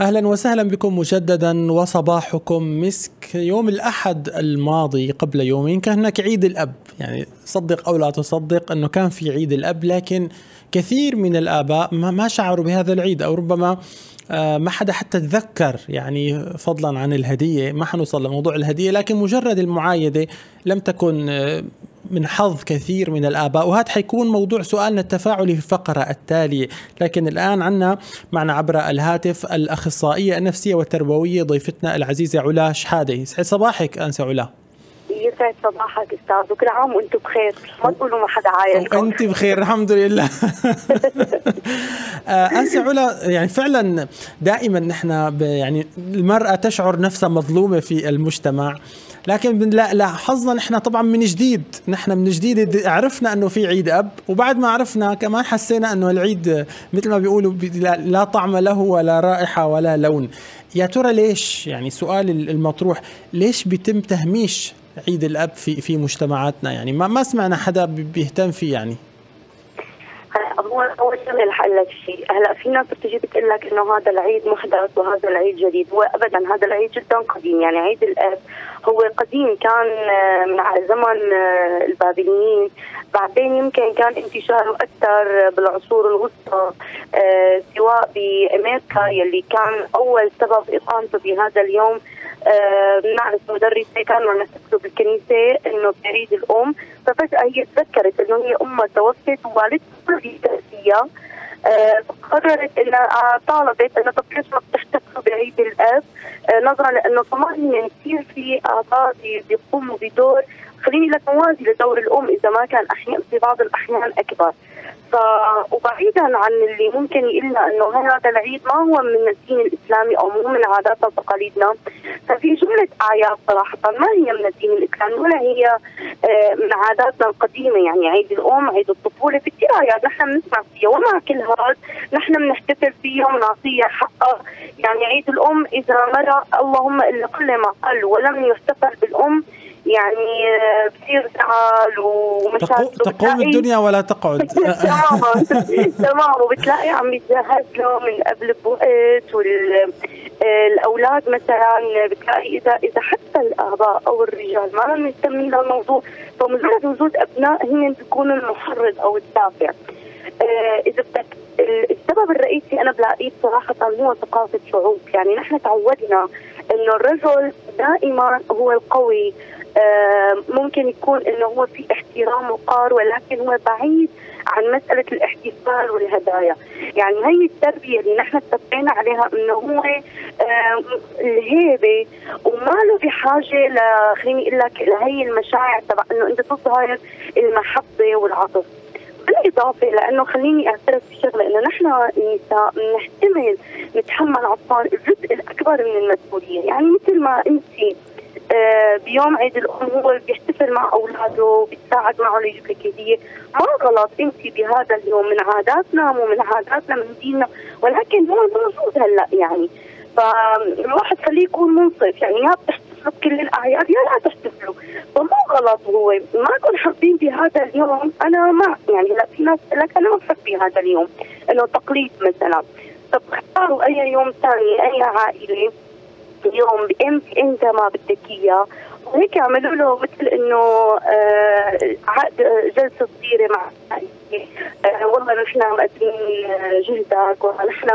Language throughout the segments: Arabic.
أهلا وسهلا بكم مجددا وصباحكم مسك. يوم الأحد الماضي قبل يومين كان هناك عيد الأب. يعني صدق أو لا تصدق أنه كان في عيد الأب لكن كثير من الآباء ما شعروا بهذا العيد أو ربما آه، ما حدا حتى تذكر. يعني فضلا عن الهدية ما حنوصل لموضوع الهدية لكن مجرد المعايدة لم تكن آه، من حظ كثير من الآباء. وهذا حيكون موضوع سؤالنا التفاعلي في الفقرة التالية. لكن الآن عنا معنا عبر الهاتف الأخصائية النفسية والتربوية ضيفتنا العزيزة علا شحادة. يسعد صباحك أنسة علا. يسعد صباحك أستاذ وكل عام وأنتم بخير. ما تقولوا ما حدا عايشكم أنت بخير الحمد لله. آه، انسه علا يعني فعلا دائما نحن يعني المرأة تشعر نفسها مظلومة في المجتمع لكن لا لا حظنا نحن طبعا من جديد. نحن من جديد عرفنا إنه في عيد أب وبعد ما عرفنا كمان حسينا إنه العيد مثل ما بيقولوا لا طعم له ولا رائحة ولا لون. يا ترى ليش؟ يعني سؤال المطروح ليش بيتم تهميش عيد الأب في في مجتمعاتنا يعني. ما ما سمعنا حدا بيهتم فيه يعني. هو أول شغله رح لك شيء، هلا في ناس بتجي بتقول لك إنه هذا العيد محدث وهذا العيد جديد، هو ابدا هذا العيد جدا قديم، يعني عيد الأب هو قديم كان آه، من زمن آه، البابليين، بعدين يمكن كان انتشاره أكثر بالعصور الوسطى آه، سواء بأمريكا يلي كان أول سبب إقامته بهذا اليوم بنعرف آه مدرسة كانوا نحتفلوا بالكنيسة إنه بعيد الأم. ففجأة هي تذكرت إنه هي امها توفت ووالدتها فيها آه قررت إنها طالبت إنه طب ليش ما بتحتفلوا بعيد الأب؟ آه نظرا لإنه كمان كثير في أعضاء بيقوموا بدور. خليني لك موازي لدور الأم إذا ما كان أحيانا في بعض الأحيان أكبر. وبعيدا عن اللي ممكن يقلنا إنه هذا العيد ما هو من الدين الإسلامي أو مو من عاداتنا وتقاليدنا. ففي جملة اعياد صراحة ما هي من الدين الإسلامي ولا هي آه، من عاداتنا القديمة. يعني عيد الأم عيد الطفولة في كثير اعياد نحن بنسمع فيها. ومع كل هذا نحن بنحتفل فيها ونعطيها حقها. يعني عيد الأم إذا مرق اللهم إلا كل ما قال ولم يحتفل بالأم يعني بصير زعل ومشاكل تقوم الدنيا ولا تقعد. تماما تماما وبتلاقي عم يتجهز له من قبل بوقت والاولاد مثلا. بتلاقي اذا إذا حتى الآباء أو الرجال ما مهتمين للموضوع فمجرد وجود أبناء هن بيكونوا المحرض أو الدافع. آه، إذا بدك السبب الرئيسي أنا بلاقيه صراحة هو ثقافة شعوب. يعني نحن تعودنا إنه الرجل دائما هو القوي آه، ممكن يكون إنه هو في احترام وقار ولكن هو بعيد عن مسألة الاحتفال والهدايا، يعني هي التربية اللي نحن تربينا عليها إنه هو آه، الهيبة وما له بحاجه ل خليني أقول لك لهي المشاعر تبع إنه أنت تظهر المحبة والعطف. بالإضافة لإنه خليني أعترف بشغلة إنه نحن النساء بنحتمل نتحمل عطفان الجزء الأكبر من المسؤولية، يعني مثل ما انت آه، بيوم عيد الام هو بيحتفل مع أولاده وبيتساعد معه ليجيب لك هديه، ما غلط انت بهذا اليوم من عاداتنا مو من عاداتنا من ديننا ولكن هو موجود هلأ يعني. فالواحد خليه يكون منصف يعني يا بتحتفلوا بكل الأعياد يا لا تحتفلوا. فمو غلط هو. ما كن حابين بهذا اليوم أنا ما يعني لا في ناس لك أنا ما بحب بهذا اليوم. إنه تقليد مثلا. طب اختاروا أي يوم ثاني أي عائلة. يوم بامتى إنت ما بدك إياه. وهيك عملوا له مثل إنه آه عقد جلسة صغيرة مع آه والله نحن مقدمين جهدك ونحن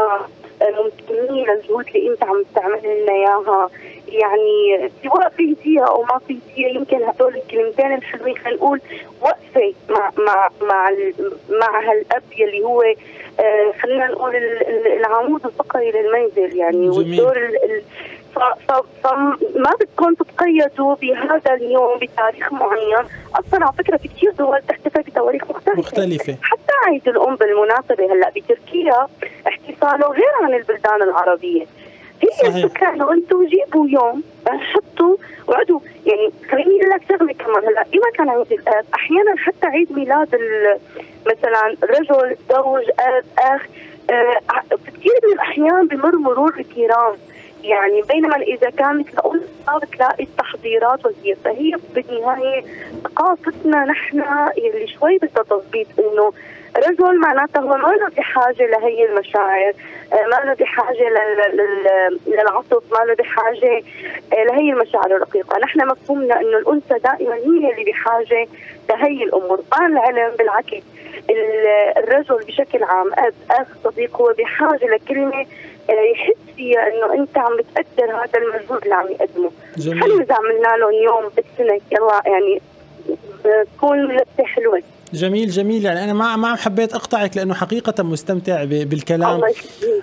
ممتنين للجهود اللي إنت عم تعمل لنا إياها. يعني سواء في هديه أو ما في هديه يمكن هدول الكلمتين الحلوين خلينا نقول وقفة مع مع مع مع هالأب يلي هو آه خلينا نقول العمود الفقري للمنزل يعني. والدور فما بدكم تتقيدوا بهذا اليوم بتاريخ معين. أصلا على فكرة في كثير دول تحتفل بتواريخ مختلفة. مختلفة. حتى عيد الأم بالمناسبة هلأ بتركيا احتفاله غير عن البلدان العربية. هي الفكرة إنه أنتم جيبوا يوم حطوا وعدوا يعني خليني أقول لك شغلة كمان. هلأ ايما كان عيد الاب أحيانا حتى عيد ميلاد مثلا رجل زوج أب أخ آه كثير من الأحيان بمر مرور الكرام. يعني بينما إذا كانت لأول بتلاقي التحضيرات وهي فهي بالنهاية ثقافتنا نحن اللي شوي بدها تظبيط إنه رجل معناته هو ما له بحاجه لهي المشاعر آه، ما له بحاجه للعطف ما له بحاجه آه، لهي المشاعر الرقيقة. نحن مفهومنا إنه الأنثى دائما هي اللي بحاجه لهي الأمور. ما العلم بالعكس الرجل بشكل عام أب أخ صديق هو بحاجه لكلمة يحس فيها إنه أنت عم بتقدر هذا المجهود اللي عم يقدمه. حلو اذا عملنا له اليوم بالسنة يلا يعني تكون لفته حلوة جميل جميل. يعني أنا ما ما حبيت أقطعك لأنه حقيقة مستمتع بالكلام.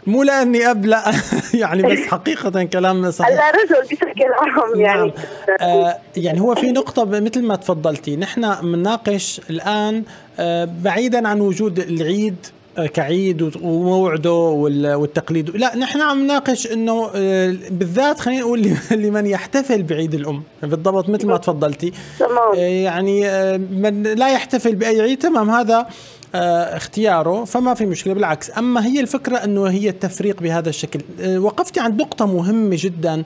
مو لأني اب لا يعني بس حقيقة كلام صحيح. لا رجل بشكل عام يعني. نعم. آه يعني هو في نقطة مثل ما تفضلتي. نحن بنناقش الآن آه بعيدا عن وجود العيد كعيد وموعده والتقليد. لا نحن عم نناقش إنه آه، بالذات خلينا نقول لمن يحتفل بعيد الأم. بالضبط مثل ما تفضلتي. تمام. آه، يعني آه، من لا يحتفل بأي عيد تمام هذا اختياره فما في مشكلة بالعكس. أما هي الفكرة إنه هي التفريق بهذا الشكل. وقفتي عند نقطة مهمة جدا.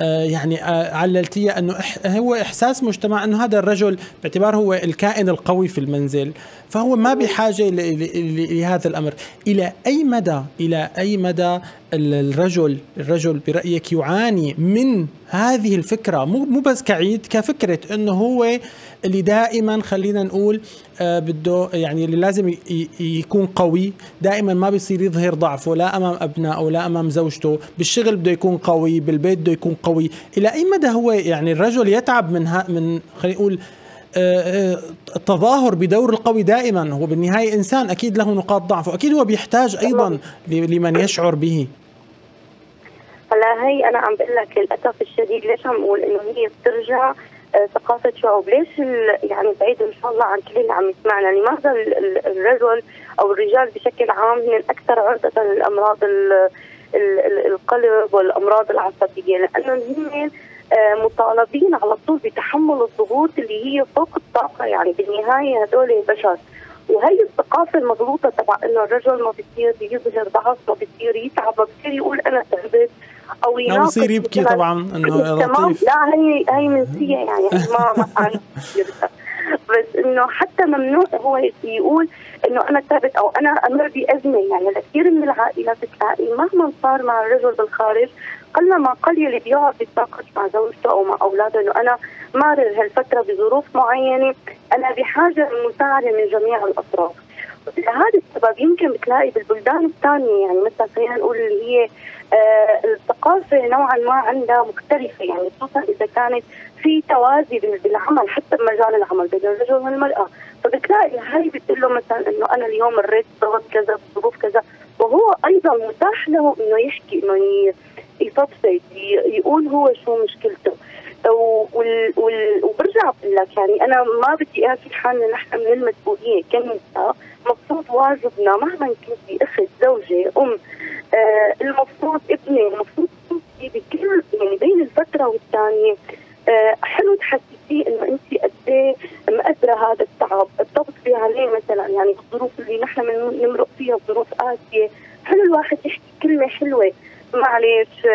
يعني عللتيها أنه هو إحساس مجتمع أنه هذا الرجل باعتباره هو الكائن القوي في المنزل فهو ما بحاجة لهذا الأمر. إلى أي مدى إلى أي مدى الرجل الرجل برأيك يعاني من هذه الفكرة؟ مو مو بس كعيد كفكرة أنه هو اللي دائما خلينا نقول آه بده يعني اللي لازم يكون قوي دائما ما بيصير يظهر ضعفه لا أمام أبنائه لا أمام زوجته. بالشغل بده يكون قوي بالبيت بده يكون قوي. إلى أي مدى هو يعني الرجل يتعب من من خلينا نقول التظاهر بدور القوي دائما؟ هو بالنهاية إنسان أكيد له نقاط ضعف واكيد هو بيحتاج أيضا لمن يشعر به. هلا هي أنا عم بقول لك للأسف الشديد ليش عم أقول إنه هي بترجع آه، ثقافة شعوب؟ ليش يعني بعيد إن شاء الله عن كل اللي عم يسمعنا؟ لماذا الرجل أو الرجال بشكل عام هن الاكثر عرضة للأمراض القلب والأمراض العصبية لأنه هن آه، مطالبين على طول بتحمل الضغوط اللي هي فوق الطاقة يعني بالنهاية هدول بشر وهي الثقافة المغلوطة تبع إنه الرجل ما بصير يظهر ضعف ما بصير يتعب ما بصير يقول أنا تعبت أو يناقش ما بصير يبكي طبعا إنه لطيف. لا هي هي منسية يعني ما ما بس إنه حتى ممنوع هو يقول إنه أنا تعبت أو أنا أمر بازمه يعني لكثير من العائلات بتلاقي مهما صار مع الرجل بالخارج قل ما قل يلي بيقعد بيتناقش مع زوجته أو مع أولاده إنه أنا مارر هالفترة بظروف معينة أنا بحاجة للمساعده من جميع الأطراف. لهذا السبب يمكن بتلاقي بالبلدان الثانية يعني مثلا خلينا نقول اللي هي آه الثقافة نوعا ما عندها مختلفة يعني خصوصا إذا كانت في توازي بالعمل حتى بمجال العمل بين الرجل والمرأة. فبتلاقي هاي بتقول له مثلا إنه أنا اليوم مريت ضغط كذا بظروف كذا. وهو أيضا متاح له إنه يحكي إنه يفضفض يقول هو شو مشكلته. وبرجع بقول لك يعني أنا ما بدي احكي حالنا نحن من المسؤولية كنساء مفروض واجبنا مهما كنتي أخت زوجة أم. آه المفروض ابني المفروض بكل يعني بين الفترة والثانية. آه حلو تحسسيه إنه انت قد إيه مقدره هذا التعب، الضغط عليه مثلا يعني الظروف اللي نحن بنمرق فيها ظروف قاسيه، حلو الواحد يحكي كلمة حلوة. معلش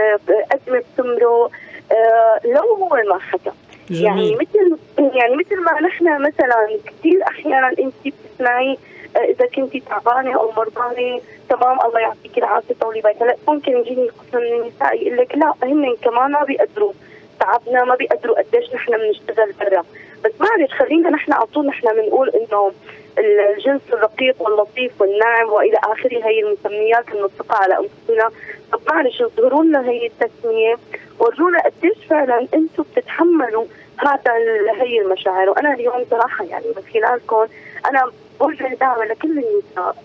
أزمة بتمرق. آه، لو هو ما حكى. يعني مثل يعني مثل ما نحن مثلا كثير أحيانا انت بتسمعي آه، إذا كنت تعبانة أو مرضانة تمام الله يعطيك العافية طولي بالك هلأ ممكن يجيني قسم من النساء يقول لك لا هن كمان ما بيقدروا. تعبنا ما بيقدروا قديش نحن بنشتغل برا. بس معلش خلينا نحن على طول نحن بنقول إنه الجنس الرقيق واللطيف والناعم وإلى آخره هي المسميات المطلقه على أنفسنا. طب معلش اظهروا لنا هي التسمية؟ ورونا قديش فعلا أنتم بتتحملوا هذا هي المشاعر؟ وأنا اليوم صراحة يعني من خلالكم أنا بوجه دعوه لكل النساء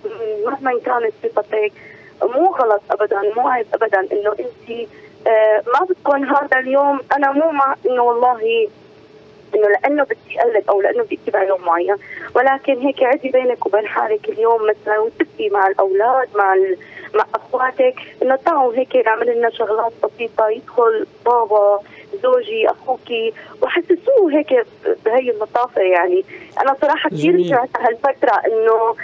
مهما كانت صفتك مو غلط ابدا مو عيب ابدا إنه انت آه ما بتكون هذا اليوم. أنا مو مع إنه والله إنه لأنه بدي أقلد أو لأنه بدي اتبع نوع معين ولكن هيك عدي بينك وبين حالك اليوم مثلا وتبكي مع الأولاد مع مع أخواتك إنه تعالوا هيك نعمل لنا شغلات بسيطة. يدخل بابا زوجي أخوك. وحسسوه هيك بهي اللطافه يعني. أنا صراحة كثير سمعت هالفترة إنه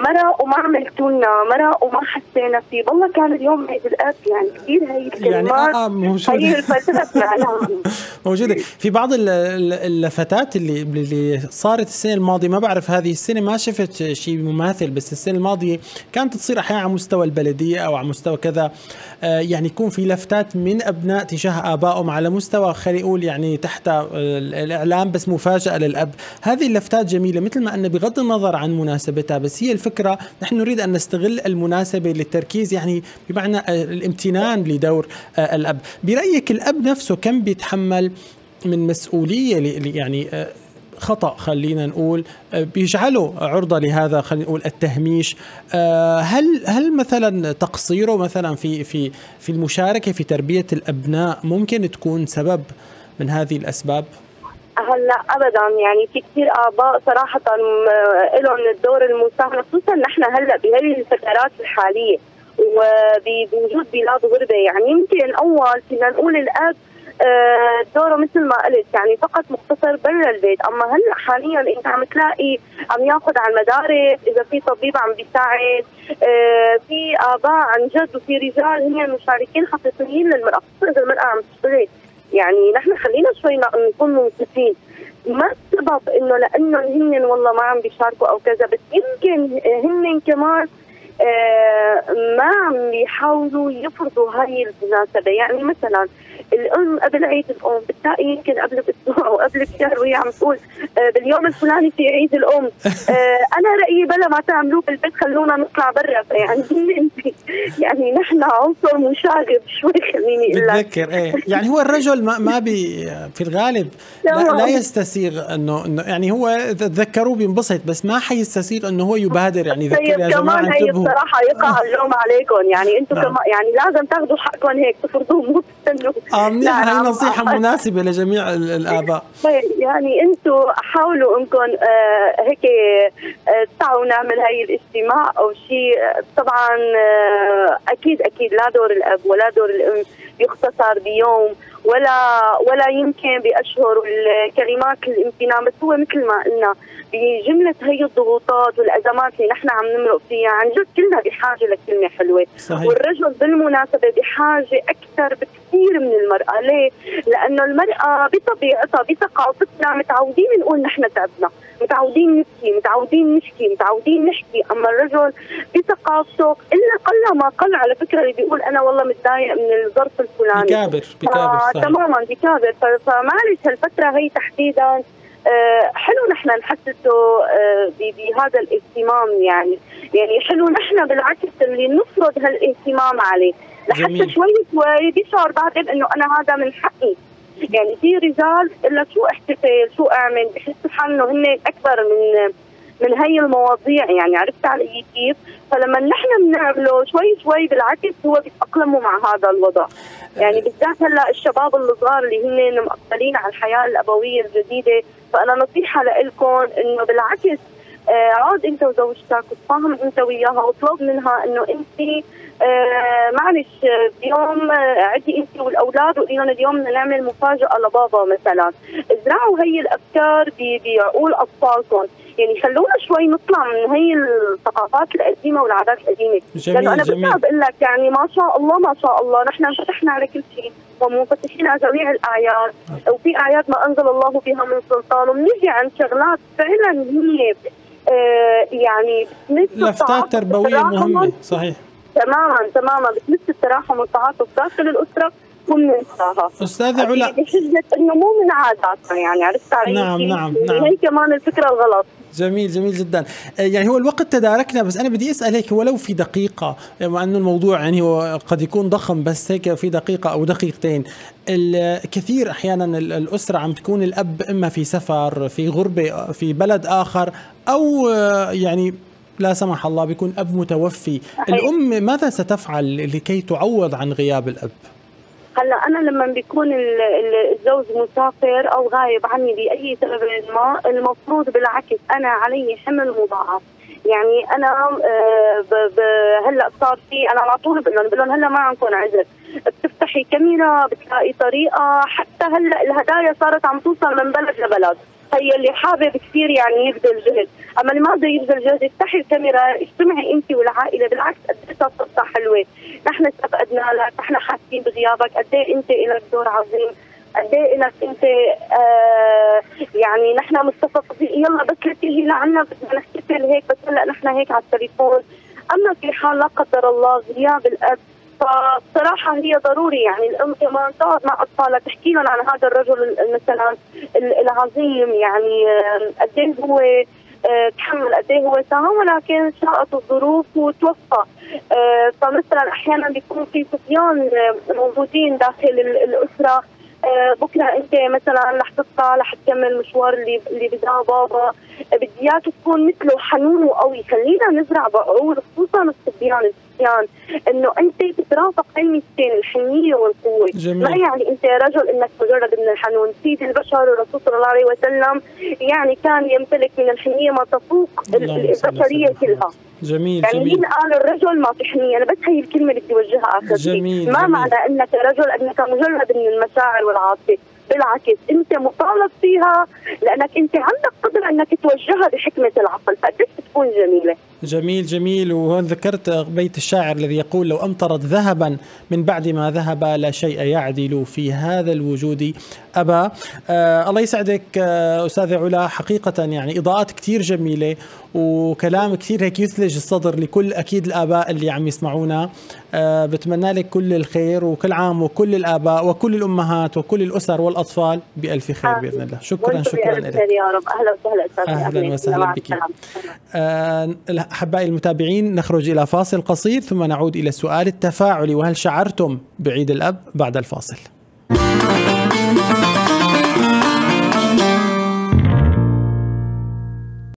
مرق وما عملتوا لنا مرق وما حسينا فيه. والله كان اليوم عيد الأب يعني كثير هي يعني آه, آه، موجودة. هي الفترة موجودة. في بعض اللفتات اللي اللي صارت السنة الماضية ما بعرف هذه السنة ما شفت شيء مماثل بس السنة الماضية كانت تصير أحيانا على مستوى البلدية أو على مستوى كذا. آه يعني يكون في لفتات من أبناء تجاه آبائهم على مستوى خلينا نقول يعني تحت الإعلام بس مفاجأة للأب. هذه اللفتات جميلة. مثل ما أن بغض النظر عن مناسبتها بس هي الفكرة نحن نريد أن نستغل المناسبة للتركيز يعني بمعنى الامتنان لدور آه، الأب. برأيك الأب نفسه كم بيتحمل من مسؤولية يعني آه، خطأ خلينا نقول آه، بيجعله عرضة لهذا خلينا نقول التهميش؟ هل هل مثلا تقصيره مثلا في في في المشاركة في تربية الأبناء ممكن تكون سبب من هذه الأسباب؟ هلا ابدا. يعني في كثير آباء صراحة لهم الدور المساهم خصوصا نحن هلا بهذه الفترات الحالية وبوجود بلاد غربة. يعني يمكن اول فينا نقول الأب آه، دوره مثل ما قلت يعني فقط مقتصر برا البيت. أما هلا حاليا إنت عم تلاقي عم ياخذ على المدارس إذا في طبيب عم بيساعد آه، في آباء عن جد وفي رجال هن مشاركين حقيقيين للمرأة خصوصا إذا المرأة عم تشتغل. يعني نحن خلينا شوي نكون منصفين ما السبب إنه لأنه هن والله ما عم بيشاركوا أو كذا بس يمكن هن كمان آه ما عم بيحاولوا يفرضوا هاي المناسبة. يعني مثلا الأم قبل عيد الأم بتلاقي يمكن قبل بأسبوع أو قبل بشهر وهي عم تقول آه باليوم الفلاني في عيد الأم. آه أنا رأيي بلا ما تعملوه بالبيت خلونا نطلع برا يعني يعني نحن عنصر مشاغب شوي خليني أقول لك. بتذكر إيه. يعني هو الرجل ما ما بي في الغالب لا, لا يستسيغ انه إنه يعني هو تذكروه بينبسط بس ما حيستسيغ إنه هو يبادر يعني يذكر يا جماعة كمان هي بصراحة يقع اللوم عليكم يعني أنتم نعم. كمان يعني لازم تاخذوا حقكم هيك تفرضوه مو تستنوا منيح هي نصيحة مناسبة لجميع الآباء. طيب يعني أنتم حاولوا أنكم آه هيك آه تعوا نعمل هاي الاجتماع أو شيء. طبعا آه أكيد أكيد لا دور الأب ولا دور الأم يختصر بيوم. ولا ولا يمكن بأشهر الكلمات الامتنان بس هو مثل ما قلنا بجملة هي الضغوطات والأزمات اللي نحن عم نمرق فيها عن جد كلنا بحاجة لكلمة حلوة. صحيح. والرجل بالمناسبة بحاجة أكثر بكثير من المرأة. ليه؟ لأنه المرأة بطبيعتها بثقافتنا متعودين نقول نحن تعبنا متعودين نبكي متعودين نشكي متعودين نحكي. أما الرجل بثقافته إلا قل ما قل على فكرة اللي بيقول أنا والله متضايق من الظرف الفلاني. بكابر بكابر. آه تماما بكابر فمعلش هالفترة هي تحديدا آه حلو نحن نحسسه آه بهذا الاهتمام يعني. يعني حلو نحن بالعكس اللي نفرض هالاهتمام عليه. لحتى شوي شوي بيشعر بعدين إنه أنا هذا من حقي. يعني في رجال إلا شو احتفل شو أعمل؟ بحس حالهم انه هن أكبر من من هي المواضيع. يعني عرفت علي كيف؟ فلما نحن بنعمله شوي شوي بالعكس هو بيتأقلموا مع هذا الوضع. يعني بالذات هلا الشباب الصغار اللي هن مقبلين على الحياة الأبوية الجديدة فأنا نصيحة لكم إنه بالعكس آه عود أنت وزوجتك وتفاهم أنت وياها واطلب منها إنه أنت آه معلش اليوم آه عدي أنت والأولاد وقولي لهم اليوم بدنا نعمل مفاجأة لبابا مثلا. ازرعوا هي الأفكار بعقول أطفالكم. يعني خلونا شوي نطلع من هي الثقافات القديمة والعادات القديمة. جميل لأنه أنا جميل. بقول لك يعني ما شاء الله ما شاء الله. نحن انفتحنا على كل شيء. ومنفتحين على جميع الأعياد. وفي أعياد ما أنزل الله بها من سلطان. وبنيجي عن شغلات فعلا هي آه يعني لفتات تربوية مهمة صحيح. تماما تماما. بتمس التراحم والتعاطف داخل الأسرة. وبننساها أستاذة علا بحجة إنه مو من عاداتنا يعني عرفت علي نعم نعم نعم. هي كمان الفكرة الغلط جميل جميل جدا. يعني هو الوقت تداركنا بس أنا بدي اسالك ولو في دقيقة مع إنه الموضوع يعني هو قد يكون ضخم بس هيك في دقيقة أو دقيقتين. الكثير أحيانا الأسرة عم تكون الأب إما في سفر في غربة في بلد آخر أو يعني لا سمح الله بيكون أب متوفي. الأم ماذا ستفعل لكي تعوض عن غياب الأب؟ هلا أنا لما بيكون الزوج مسافر أو غايب عني بأي سبب ما المفروض بالعكس أنا علي حمل مضاعف. يعني أنا آه، هلا صار في أنا على طول بقول لهم هلا ما عندكم عذر. بتفتحي كاميرا بتلاقي طريقة حتى هلا الهدايا صارت عم توصل من بلد لبلد. هي اللي حابب كثير يعني يبذل جهد. أما اللي ما بده يبذل جهد افتحي الكاميرا اجتمعي أنت والعائلة بالعكس قد إيه قصه حلوة. نحن استفقدنا لك نحن حاسين بغيابك. قد إيه أنت لك دور عظيم. قد إيه لك أنت آه يعني نحن مستفقدين يلا بس لا تيجي لعنا بدنا نحتفل هيك بس هلأ نحن هيك على التليفون. أما في حال لا قدر الله غياب الأب فصراحة هي ضروري يعني الام كمان تقعد مع أطفالها تحكي لهم عن هذا الرجل مثلا العظيم يعني قد إيه هو آه، تحمل قد إيه هو ساهم ولكن شاءت الظروف وتوفى. آه، فمثلا أحيانا بيكون في صبيان موجودين داخل الأسرة. آه، بكرة أنت مثلا رح تطلع رح تكمل مشوار اللي اللي بداه بابا. بدي اياك تكون مثله حنون وقوي. خلينا نزرع بعقول خصوصا الصبيان. الصبيان إنه أنت تترافق الميزتين الحنيه والقوة. جميل. ما يعني أنت رجل إنك مجرد من الحنون. سيد البشر الرسول صلى الله عليه وسلم يعني كان يمتلك من الحنيه ما تفوق البشرية كلها. جميل يعني جميل. مين قال الرجل ما في حنيه أنا بس هي الكلمة اللي بدي اوجهها اخر جميل ما جميل. معنى إنك رجل إنك مجرد من المشاعر والعاطفة. بالعكس انت مطالب فيها لأنك انت عندك قدرة إنك توجهها بحكمة العقل فقديش بتكون جميلة؟ جميل جميل. وهون ذكرت بيت الشاعر الذي يقول لو أمطرت ذهبا من بعد ما ذهب لا شيء يعدل في هذا الوجود. أبا آه الله يسعدك آه أستاذة علا. حقيقة يعني إضاءات كتير جميلة وكلام كثير هيك يثلج الصدر لكل أكيد الآباء اللي عم يسمعونا. أه بتمنى لك كل الخير وكل عام وكل الآباء وكل الأمهات وكل الأسر والأطفال بألف خير بإذن الله. شكرا شكرا لك. يا رب. أهلا وسهلا أهلا وسهلا بك. أحبائي المتابعين نخرج إلى فاصل قصير ثم نعود إلى السؤال التفاعلي. وهل شعرتم بعيد الأب؟ بعد الفاصل.